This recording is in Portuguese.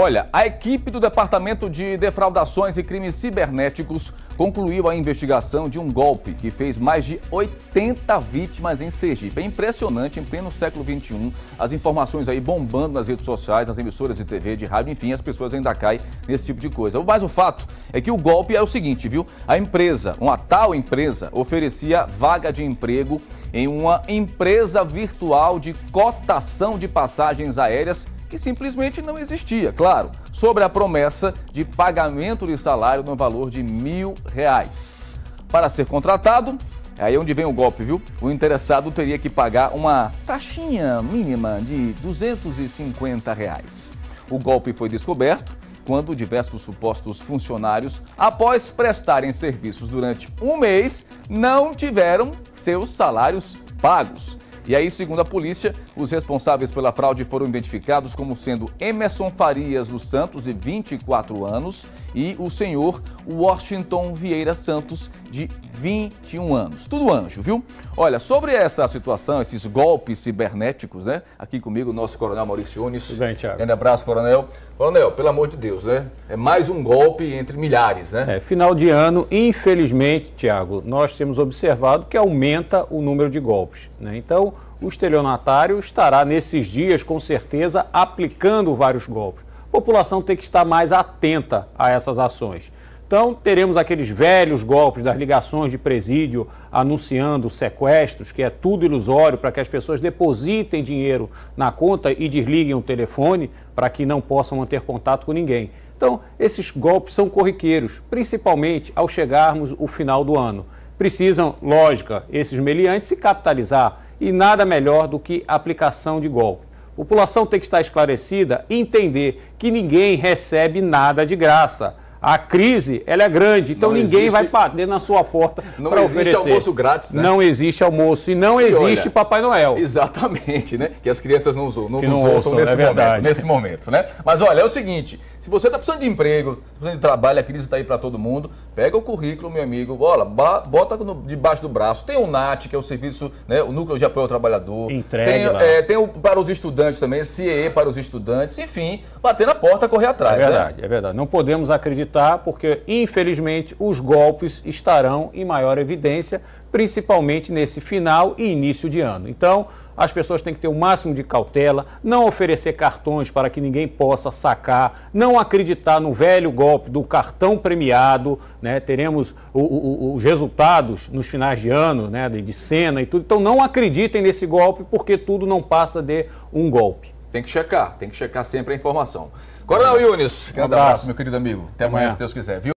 Olha, a equipe do Departamento de Defraudações e Crimes Cibernéticos concluiu a investigação de um golpe que fez mais de 80 vítimas em Sergipe. É impressionante, em pleno século XXI, as informações aí bombando nas redes sociais, nas emissoras de TV, de rádio, enfim, as pessoas ainda caem nesse tipo de coisa. Mas o fato é que o golpe é o seguinte, viu? A empresa, uma tal empresa, oferecia vaga de emprego em uma empresa virtual de cotação de passagens aéreas que simplesmente não existia, claro, sobre a promessa de pagamento de salário no valor de mil reais. Para ser contratado, é aí onde vem o golpe, viu? O interessado teria que pagar uma taxinha mínima de 250 reais. O golpe foi descoberto quando diversos supostos funcionários, após prestarem serviços durante um mês, não tiveram seus salários pagos. E aí, segundo a polícia, os responsáveis pela fraude foram identificados como sendo Emerson Farias dos Santos, de 24 anos, e o senhor Washington Vieira Santos, de 21 anos. Tudo anjo, viu? Olha, sobre essa situação, esses golpes cibernéticos, né? Aqui comigo, o nosso coronel Maurício Nunes. Tudo bem, Thiago. Grande abraço, coronel. Coronel, pelo amor de Deus, né? É mais um golpe entre milhares, né? É, final de ano, infelizmente, Tiago, nós temos observado que aumenta o número de golpes. Né? Então, o estelionatário estará nesses dias, com certeza, aplicando vários golpes. A população tem que estar mais atenta a essas ações. Então, teremos aqueles velhos golpes das ligações de presídio anunciando sequestros, que é tudo ilusório para que as pessoas depositem dinheiro na conta e desliguem o telefone para que não possam manter contato com ninguém. Então, esses golpes são corriqueiros, principalmente ao chegarmos o final do ano. Precisam, lógica, esses meliantes se capitalizar e nada melhor do que aplicação de golpe. A população tem que estar esclarecida e entender que ninguém recebe nada de graça. A crise ela é grande, então não ninguém existe... vai bater na sua porta para oferecer. Não existe almoço grátis, né? Não existe almoço e não e existe olha, Papai Noel. Exatamente, né? Que as crianças não usam, não, não ouçam nesse, é momento, nesse momento, né? Mas olha, é o seguinte, se você está precisando de emprego, precisando de trabalho, a crise está aí para todo mundo, pega o currículo, meu amigo, bola, bota no, debaixo do braço. Tem o NAT, que é o serviço, né, o Núcleo de Apoio ao Trabalhador. Entregue tem, é, tem o para os estudantes também, CIE para os estudantes, enfim, bater na porta, correr atrás. É verdade, né? é verdade. Não podemos acreditar porque, infelizmente, os golpes estarão em maior evidência, principalmente nesse final e início de ano. Então, as pessoas têm que ter o máximo de cautela, não oferecer cartões para que ninguém possa sacar, não acreditar no velho golpe do cartão premiado, né? teremos o, o, os resultados nos finais de ano, né? de, de cena e tudo. Então não acreditem nesse golpe, porque tudo não passa de um golpe. Tem que checar, tem que checar sempre a informação. Coronel Yunis, grande um abraço, meu querido amigo. Até amanhã, amanhã se Deus quiser. Viu?